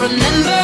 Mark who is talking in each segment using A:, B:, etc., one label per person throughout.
A: remember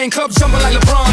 B: Lion Cup jumping like LeBron.